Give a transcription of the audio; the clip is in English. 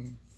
Mm.